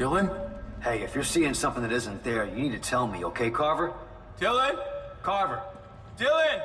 Dylan? Hey, if you're seeing something that isn't there, you need to tell me, okay, Carver? Dylan? Carver! Dylan!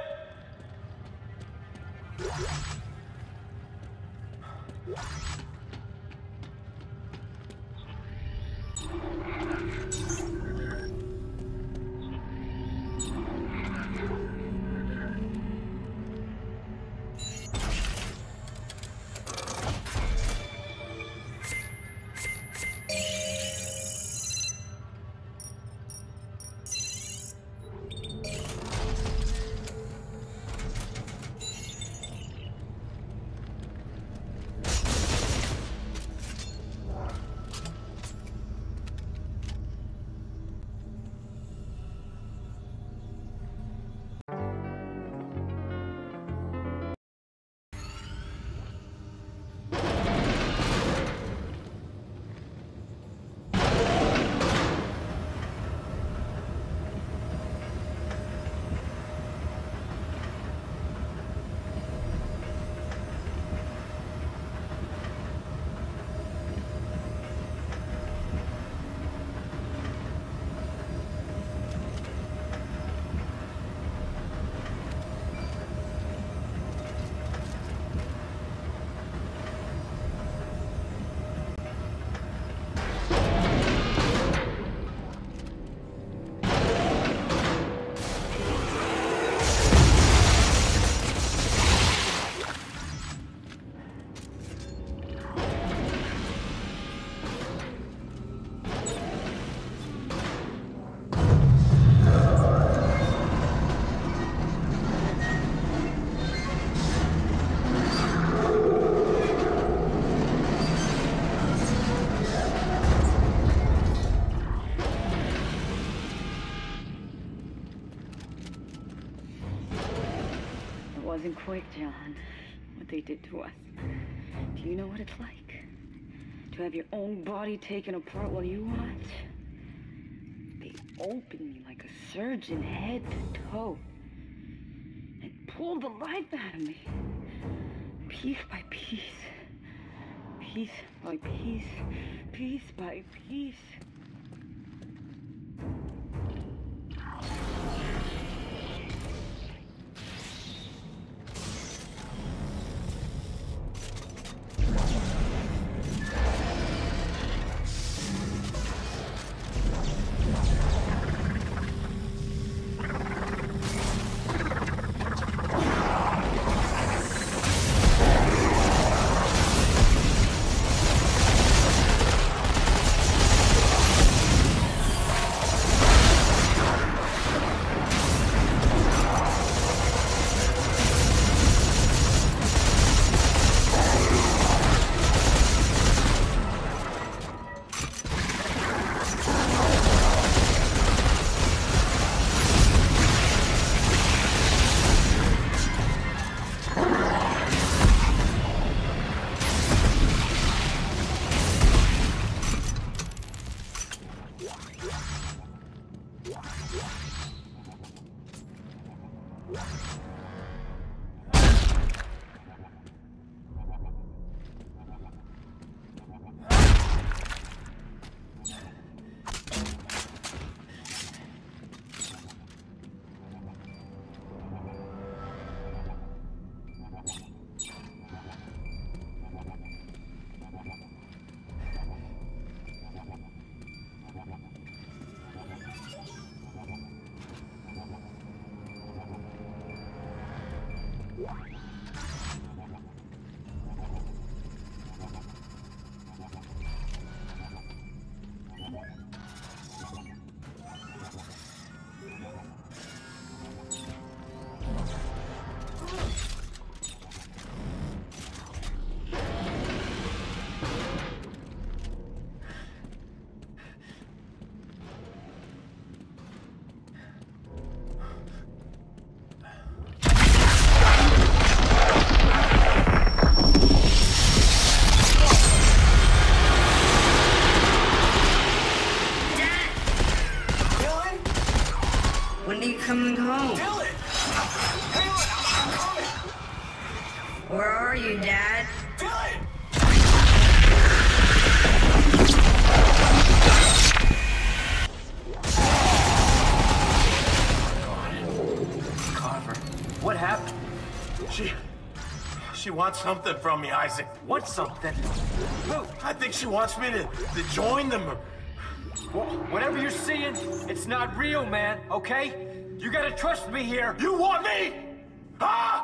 Wasn't quick, John, what they did to us. Do you know what it's like? To have your own body taken apart while you watch? They opened me like a surgeon head to toe. And pulled the life out of me. Piece by piece. Piece by piece. Piece by piece. Wants something from me, Isaac. What something? I think she wants me to, to join them. Wh- Whatever you're seeing, it's not real, man, okay? You gotta trust me here. You want me? Huh?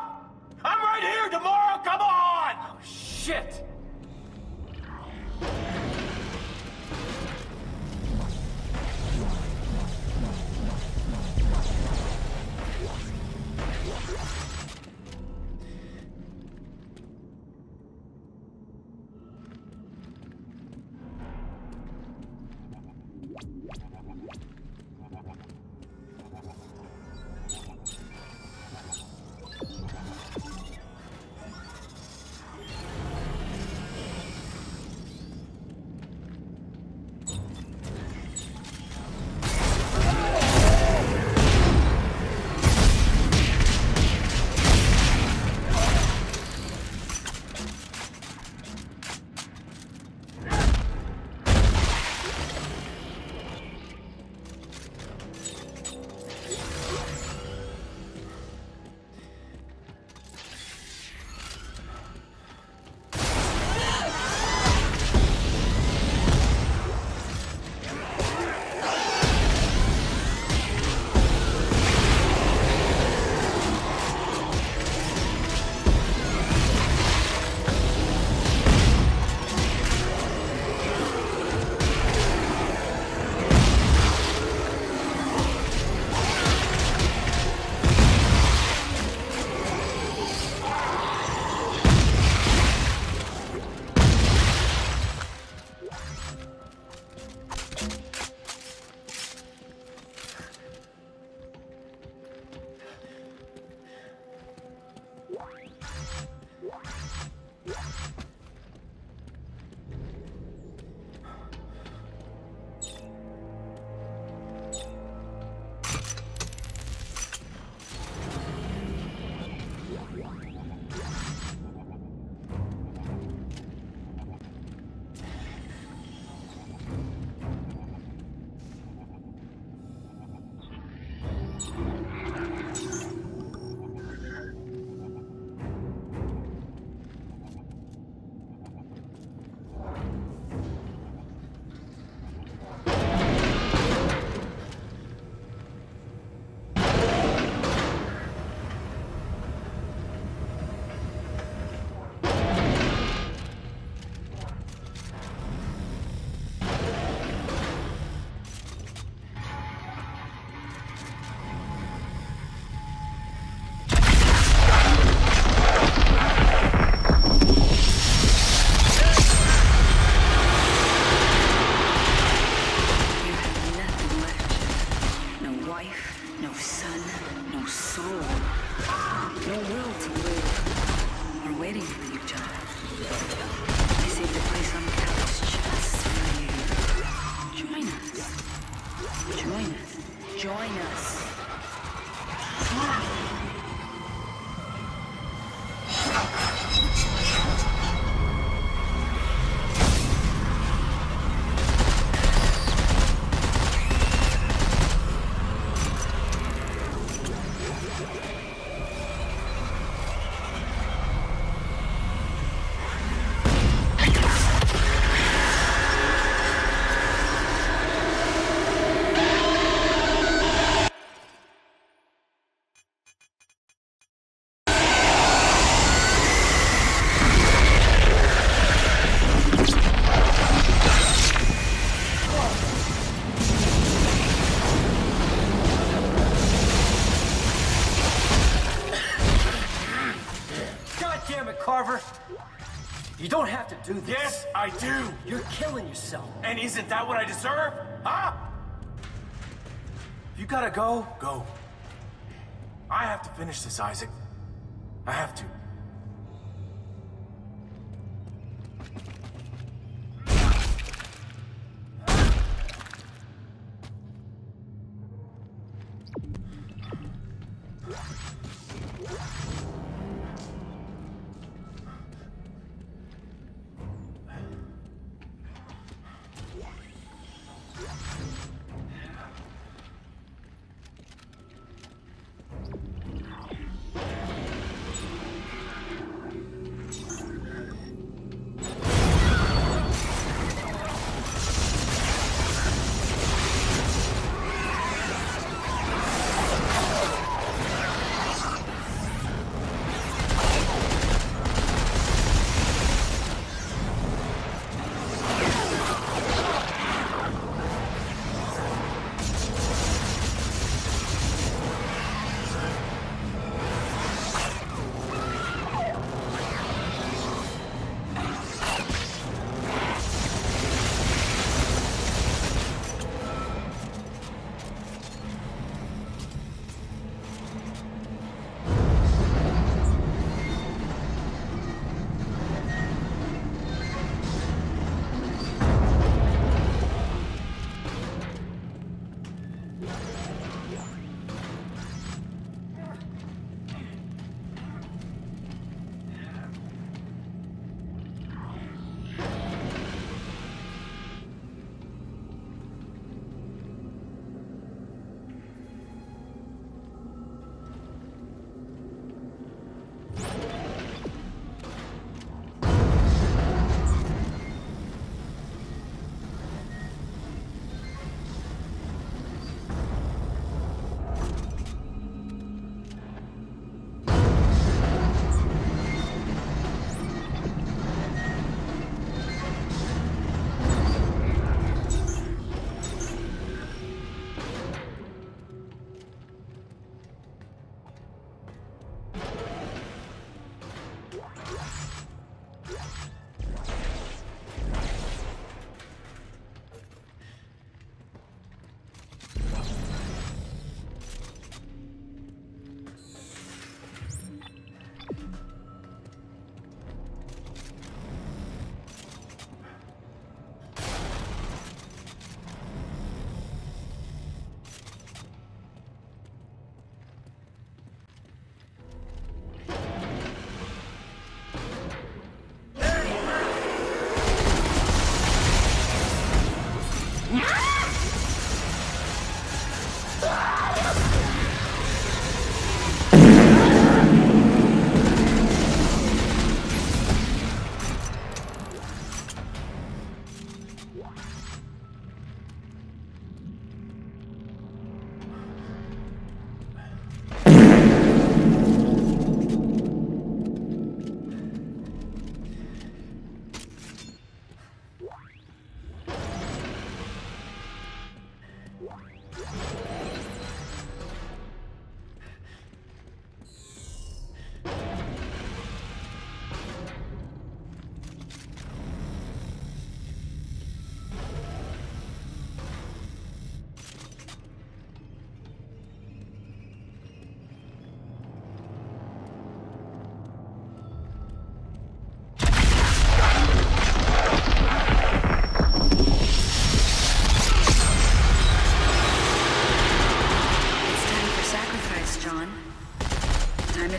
Yourself. And isn't that what I deserve? Huh? If you gotta go, Go. I have to finish this, Isaac. I have to.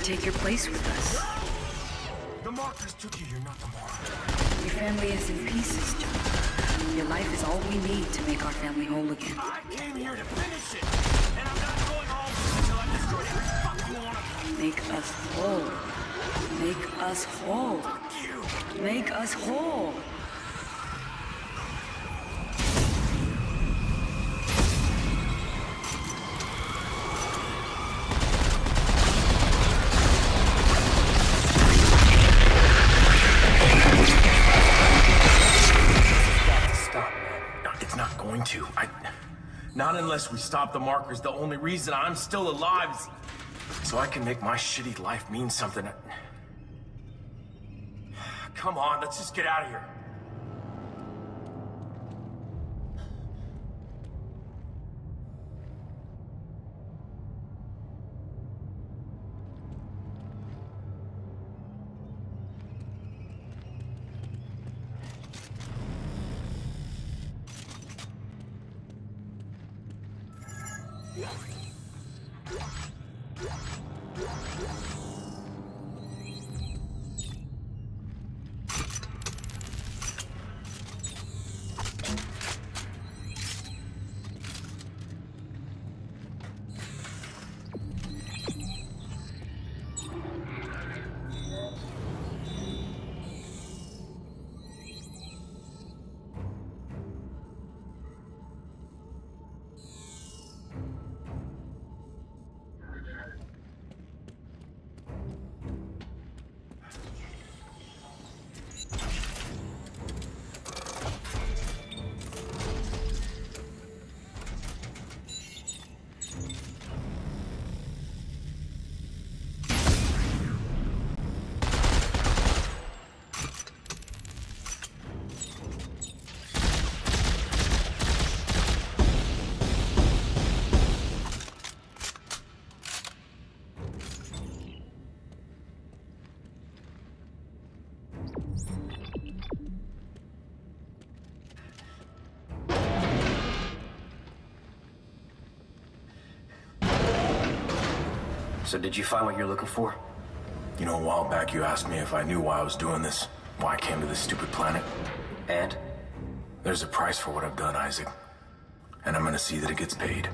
Place with us. The markers took you, you're not the marker. Your family is in pieces, John. Your life is all we need to make our family whole again. I came here to finish it, and I'm not going home until I destroy every fucking one of them. Make us whole. Make us whole. Fuck you! Make us whole. Unless we stop the markers. The only reason I'm still alive is so I can make my shitty life mean something. Come on, let's just get out of here. So did you find what you're looking for? You know, a while back you asked me if I knew why I was doing this, why I came to this stupid planet. And? There's a price for what I've done, Isaac. And I'm gonna see that it gets paid.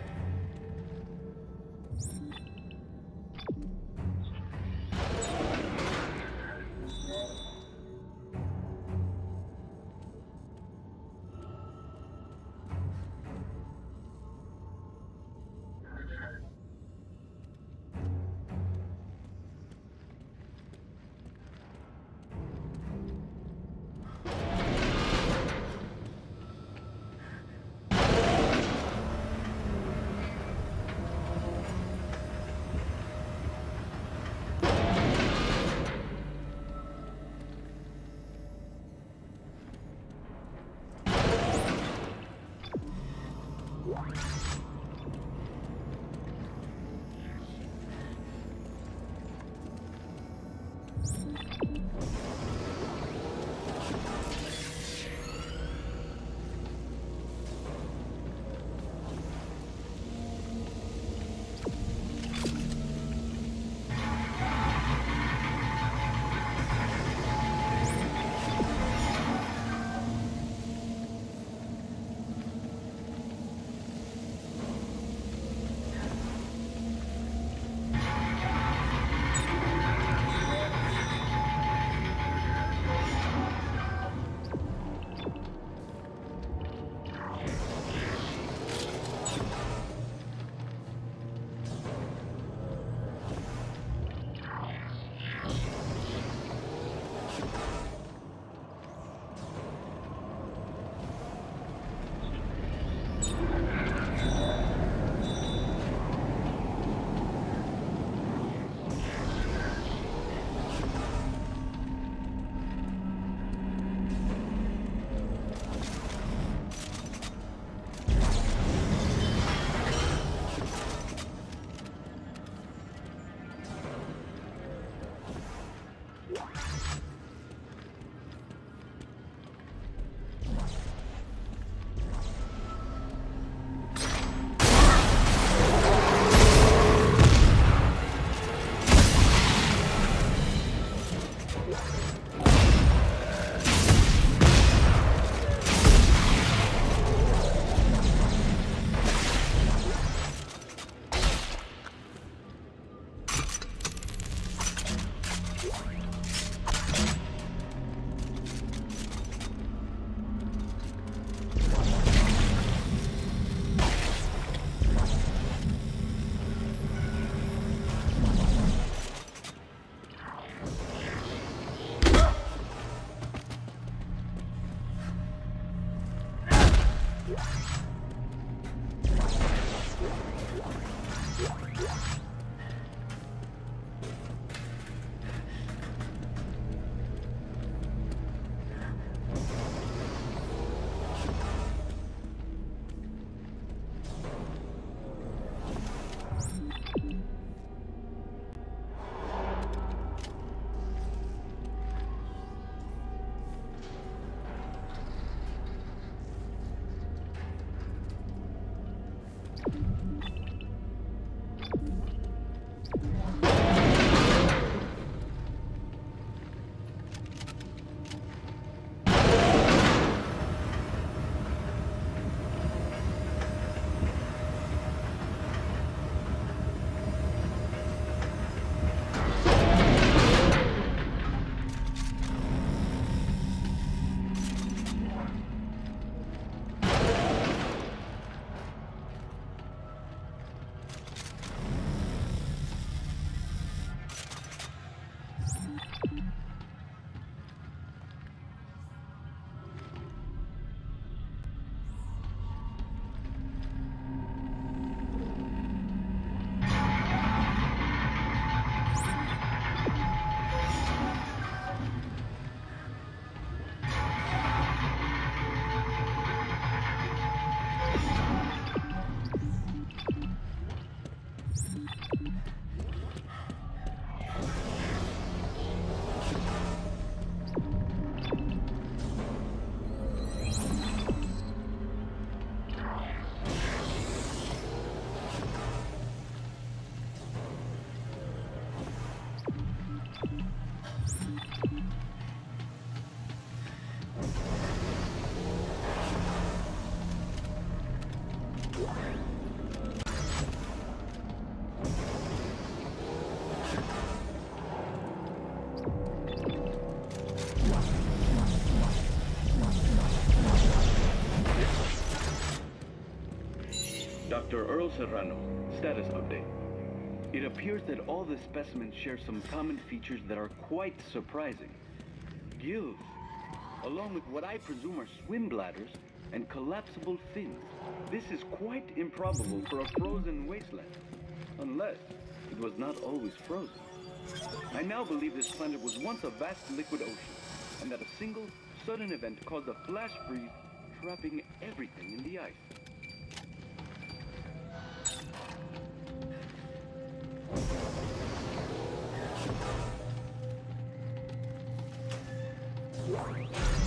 Dr. Earl Serrano, status update. It appears that all the specimens share some common features that are quite surprising. Gills, along with what I presume are swim bladders and collapsible fins. This is quite improbable for a frozen wasteland, unless it was not always frozen. I now believe this planet was once a vast liquid ocean, and that a single, sudden event caused a flash freeze, trapping everything in the ice. What?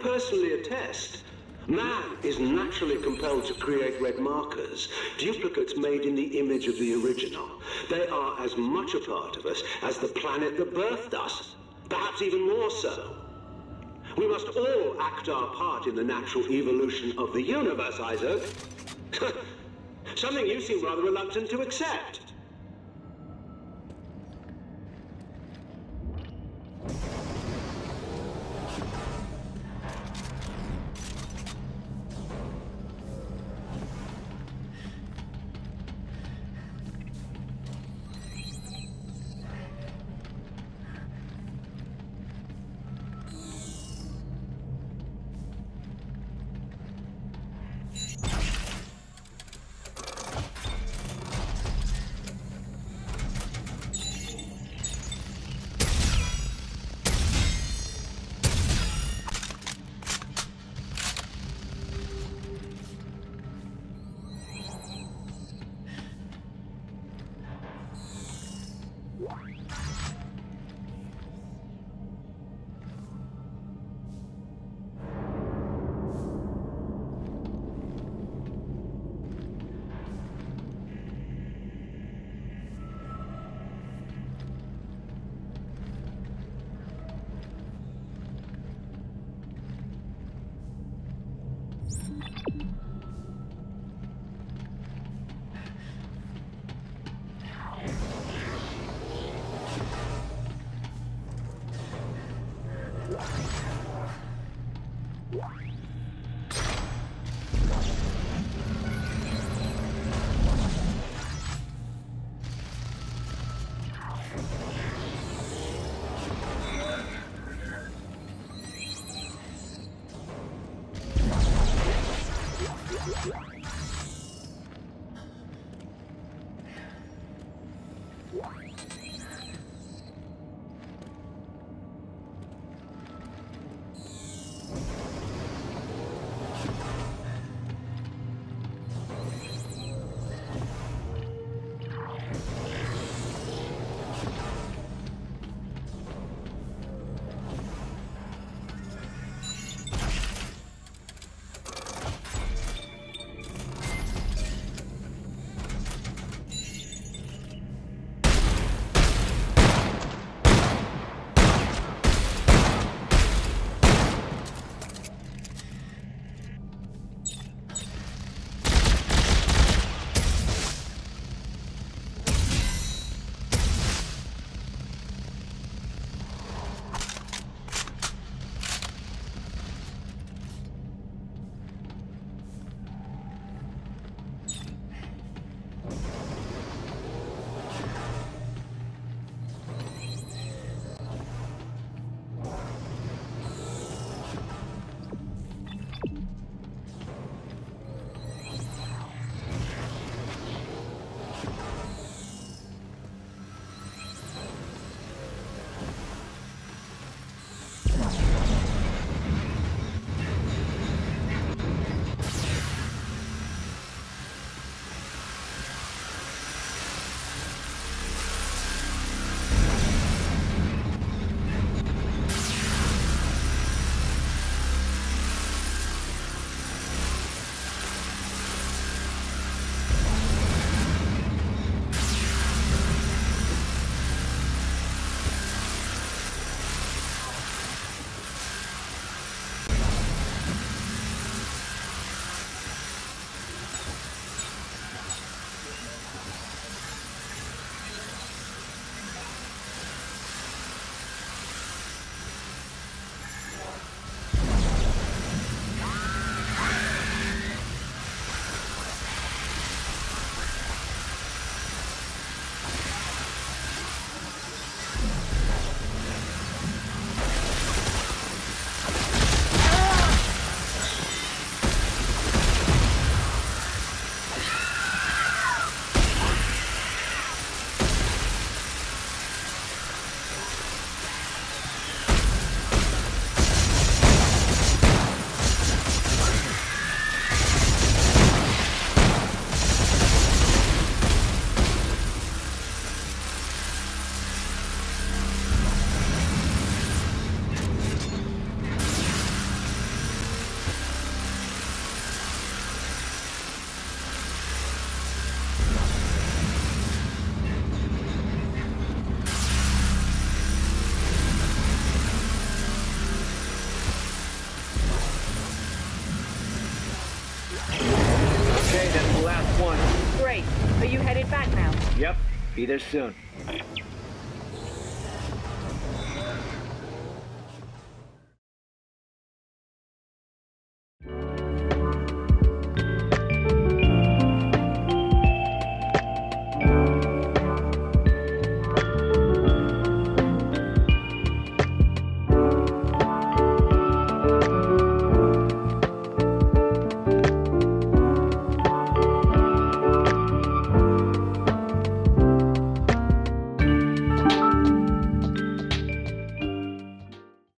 Personally attest. Man is naturally compelled to create red markers, duplicates made in the image of the original. They are as much a part of us as the planet that birthed us, perhaps even more so. We must all act our part in the natural evolution of the universe, Isaac. Something you seem rather reluctant to accept. There soon.